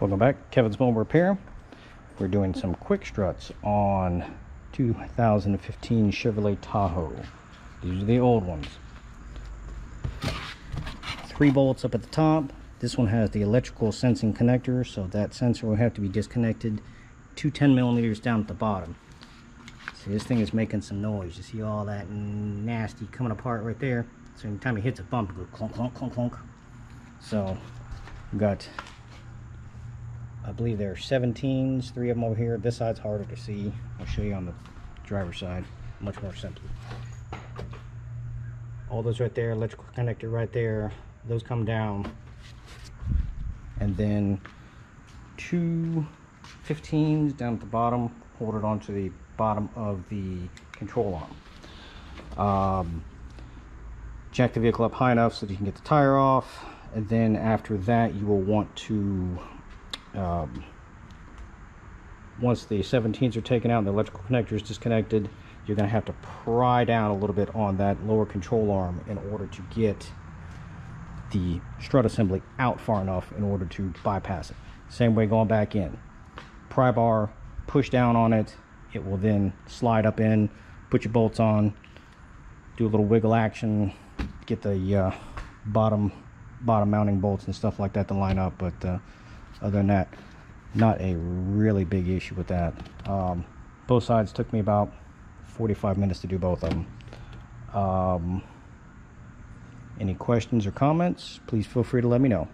Welcome back, Kevin's Mobile Repair. We're doing some quick struts on 2015 Chevrolet Tahoe. These are the old ones. Three bolts up at the top. This one has the electrical sensing connector, so that sensor will have to be disconnected. Two 10 millimeters down at the bottom. See, this thing is making some noise. You see all that nasty coming apart right there. So anytime it hits a bump, it goes clunk, clunk, clunk, clunk. So, we've got I believe there are 17s, three of them over here. This side's harder to see. I'll show you on the driver's side, much more simply. All those right there, electrical connector right there, those come down. And then two 15s down at the bottom, hold it onto the bottom of the control arm. Um, jack the vehicle up high enough so that you can get the tire off. And then after that, you will want to um, once the 17s are taken out and the electrical connector is disconnected you're going to have to pry down a little bit on that lower control arm in order to get the strut assembly out far enough in order to bypass it. Same way going back in. Pry bar push down on it. It will then slide up in put your bolts on do a little wiggle action get the uh, bottom bottom mounting bolts and stuff like that to line up but uh, other than that not a really big issue with that. Um, both sides took me about 45 minutes to do both of them um, any questions or comments please feel free to let me know